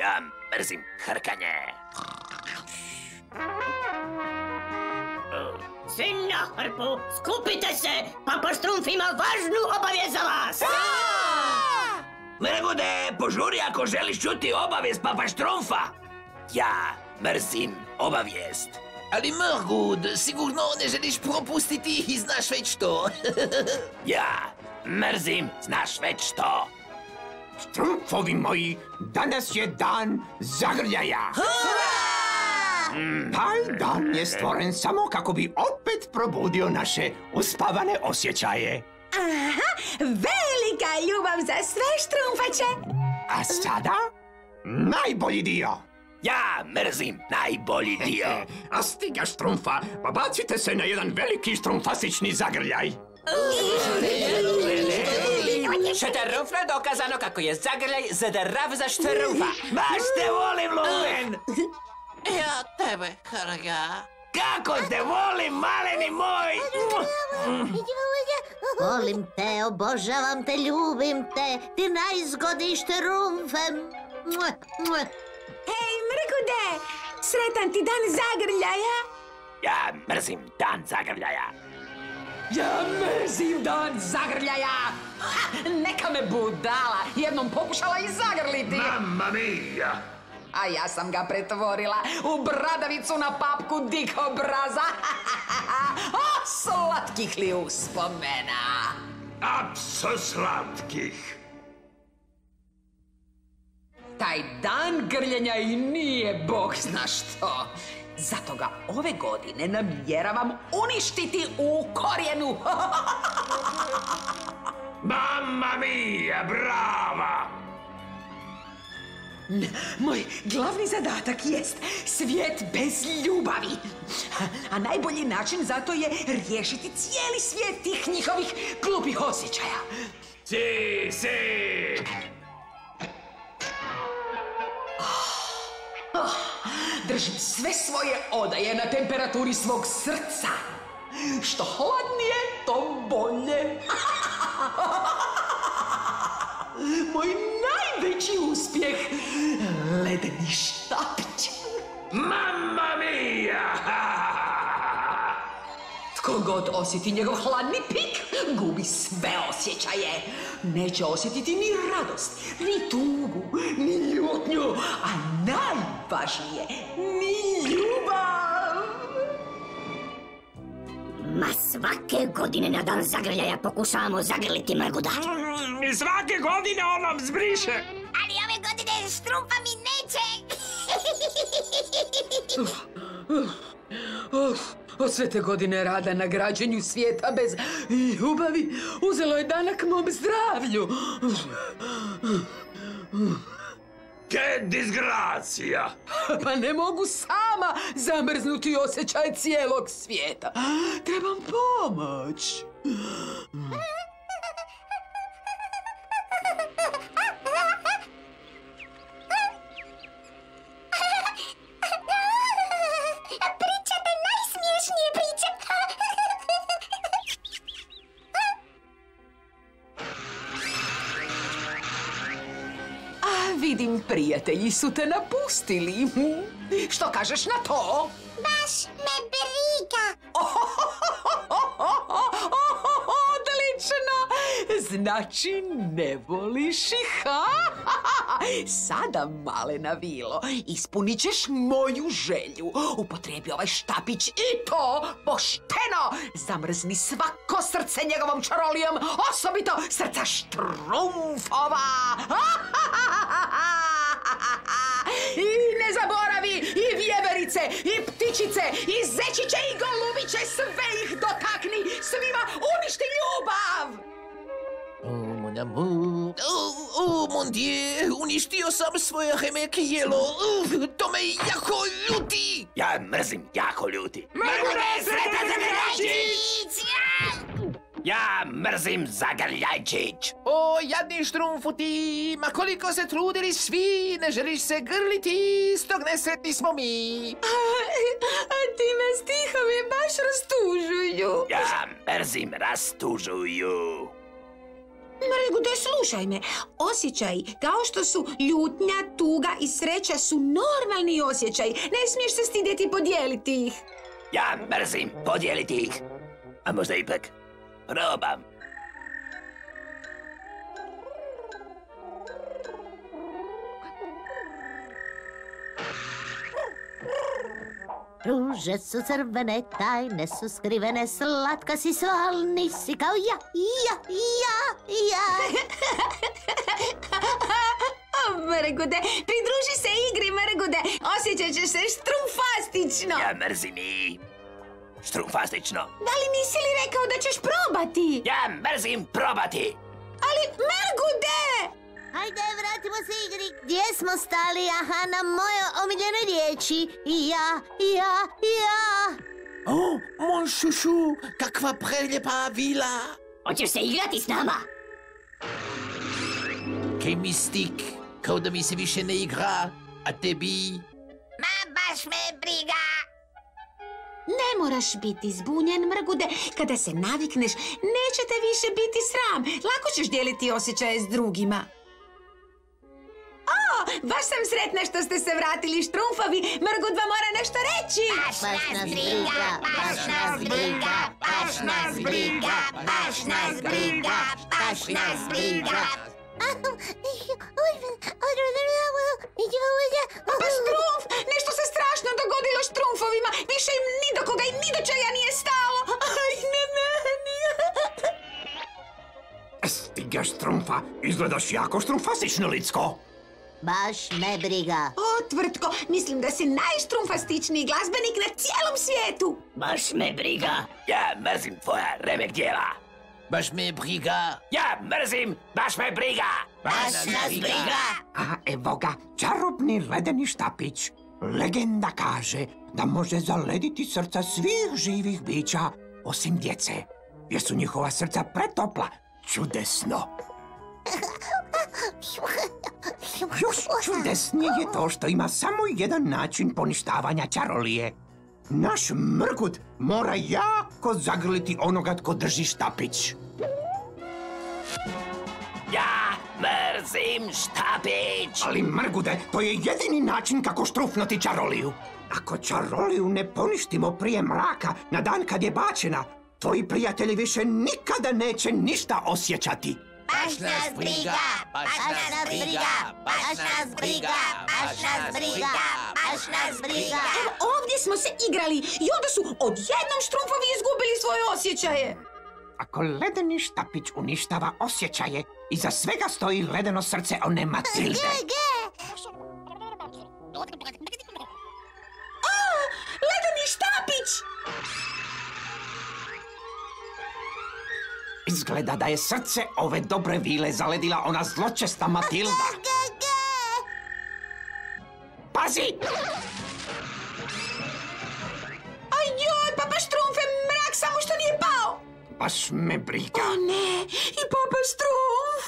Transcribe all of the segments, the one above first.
Ja mrzim hrkanje. Svi na hrpu, skupite se! Papa Štrumf ima važnu obavijest za vas! Mrgude, požuri ako želiš čuti obavijest Papa Štrumfa. Ja mrzim obavijest. Ali Mrgud, sigurno ne želiš propustiti i znaš već što. Ja mrzim, znaš već što. Štrumfovi moji, danas je dan zagrljaja. Taj dan je stvoren samo kako bi opet probudio naše uspavane osjećaje. Aha, velika ljubav za sve štrumfače. A sada, najbolji dio. Ja mrzim najbolji dio. A stiga štrumfa, pobacite se na jedan veliki štrumfasični zagrljaj. Štrumfno dokazano kako je zagrljaj zdrav za štrumfa. Baš te volim, Lumen! Ja tebe, Hrga. Kako te volim, maleni moj! Volim te, obožavam te, ljubim te, ti. Mua, mua. Hej, Mrgude, sretan ti dan zagrljaja. Ja mrzim dan zagrljaja. Ja mrzim dan zagrljaja. Ha, neka me budala jednom pokušala i zagrliti. Mamma mia! A ja sam ga pretvorila u bradavicu na papku dikobraza. A, slatkih li uspomena. Apso slatkih. Taj dan grljenja i nije bog zna što. Zato ga ove godine namjeravam uništiti u korijenu. Mamma mia, brava! Moj glavni zadatak jest svijet bez ljubavi. A najbolji način za to je riješiti cijeli svijet tih njihovih glupih osjećaja. Si, si! Držim sve svoje odaje na temperaturi svog srca. Što hladnije, to bolje. Moj najveći uspjeh, ledeni štapić. Mamma Tko god osjeti njegov hladni pik, gubi sve osjećaje. Neće osjetiti ni radost, ni tugu, ni ljutnju, a najvažnije, ni ljubav. Ma svake godine na dan zagrljaja pokušavamo zagrliti Mrguda. I svake godine on nam zbriše. Ali ove godine štrumfa mi neće. Uf, od sve te godine rada na građenju svijeta bez ljubavi uzelo je danak mom zdravlju. Che disgrazia! Pa ne mogu sama zamrznuti osjećaj cijelog svijeta. Trebam pomoć. Vidim, prijatelji su te napustili. Što kažeš na to? Baš me briga. Znači, ne voliš ih, ha? Sada, malena vilo, ispunit ćeš moju želju. Upotrebi ovaj štapić i to pošteno. Zamrzni svako srce njegovom čarolijom, osobito srca štrumfova. I ne zaboravi i vjeverice, i ptičice, i zečiće, i golubiće, sve ih dotakni, svima uništi ljubav! Oh, mon amour. Oh, oh, mon dieu, uništio sam svoje remek jelo. Uf, to me jako ljuti. Ja mrzim jako ljuti. Mrgude, sretan zagrljačić! Ja mrzim zagrljajčić. O, jadni štrumfu ti, ma koliko se trudili svi, ne želiš se grliti, stog nesretni smo mi. A ti me stihovi baš rastužuju. Ja mrzim rastužuju. Mregude, slušaj me. Osjećaji, kao što su ljutnja, tuga i sreća su normalni osjećaji. Ne smiješ se stidjeti podijeliti ih. Ja mrzim podijeliti ih. A možda ipak probam. Ruže su crvene, tajne su skrivene, slatka si sval, nisi kao ja, ja, ja, ja. O, Mregude, pridruži se igri, Mregude. Osjećat ćeš se štrumfastično. Ja mrzim i... Štrumfastično. Da li nisi li rekao da ćeš probati? Ja mrzim probati. Ali, Mrgude! Hajde, vratimo se igri. Gdje smo stali? Aha, na moje omiljenoj riječi. Ja, ja, ja. Oh, mon chouchou, kakva prelijepa vila. Hoćeš se igrati s nama? Kaj mistik, kao da mi se više ne igra, a tebi... Ma, baš me briga. Ne moraš biti zbunjen, Mrgude. Kada se navikneš, neće te više biti sram. Lako ćeš dijeliti osjećaje s drugima. Baš sam sretna što ste se vratili štrumfovi. Mrgud vam mora nešto reći. Baš nas briga, baš nas briga, baš nas briga, baš nas briga, baš nas briga. Pa štrumf, nešto se strašno dogodilo štrumfovima. Više im ni do koga i ni do čega nije stalo. Aj, ne, ne, nije. Stiga štrumfa, izgledaš jako štrumfastično, Licko. Baš me briga. O, tvrtko, mislim da si najštrumfastičniji glazbenik na cijelom svijetu. Baš me briga. Ja mrzim tvoja remek djela. Baš me briga. Ja mrzim, baš me briga. Baš nas briga. A evo ga, čarobni ledeni štapić. Legenda kaže da može zalediti srca svih živih bića, osim djece. Jer su njihova srca pretopla. Čudesno. Čudesnije je to što ima samo jedan način poništavanja čarolije. Naš mrgut mora jako zagrliti onoga tko drži štapić. Ja mrzim štapić. Ali mrgude, to je jedini način kako štrufnuti čaroliju. Ako čaroliju ne poništimo prije mraka, na dan kad je bačena, tvoji prijatelji više nikada neće ništa osjećati. Baš nas briga, baš nas briga, baš nas briga, baš nas briga, baš nas briga. Evo, ovdje smo se igrali i onda su odjednom štrumfovi izgubili svoje osjećaje. Ako ledeni štapić uništava osjećaje, iza svega stoji ledeno srce one Matilde. Ledeni Izgleda da je srce ove dobre vile zaledila ona zločesta Matilda. Pazi! Aj joj, papa štrumfe, mrak samo što nije pao. Baš me briga. O ne, i papa štrumf.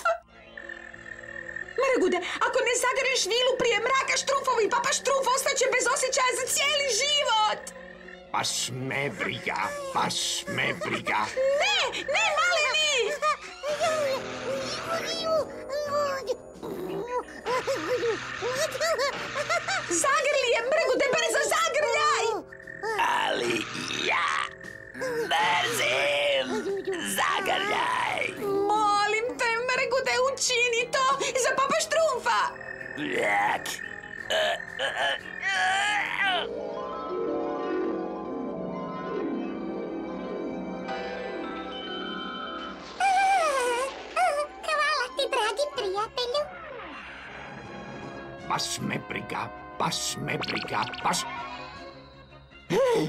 Mrgude, ako ne zagrliš vilu prije mraka štrumfovi, papa štrumf ostaće bez osjećaja za cijeli život. Baš me briga, baš me briga. Ne, ne, Bljak. Hvala ti, dragi prijatelju. Baš me briga, baš me briga, baš... Hej!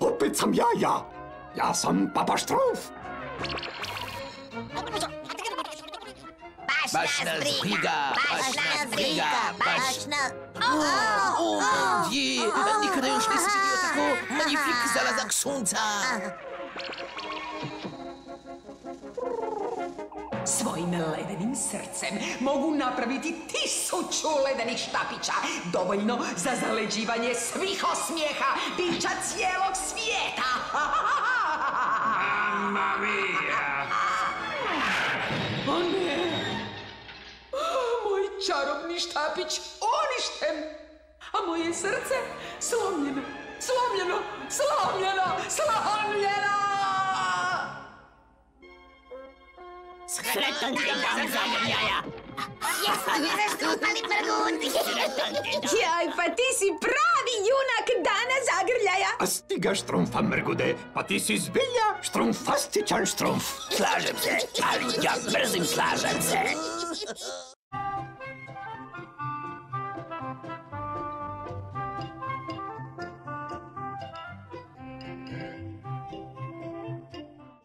Opet sam ja, ja! Ja sam Papa Štrumf! Baš nas briga, baš nas briga, baš... nas... Mon dieu, nikada još nisam vidio tako magnifik zalazak sunca. Svojim ledenim srcem mogu napraviti tisuću ledenih štapića, dovoljno za zaleđivanje svih osmijeha bića cijelog svijeta. Mamma mia! Čarobni štapić uništen, a moje srce slomljeno, slomljeno, slomljeno, slomljeno! Sretan ti dan zagrljaja! Jesmo mi zaštupali prgund. Sretan ti dan! Jaj, pa ti si pravi junak dana zagrljaja. A stiga štrumfa mrgude, pa ti si zbilja štrumfastičan štrumf. Slažem se, ali ja mrzim slažem se.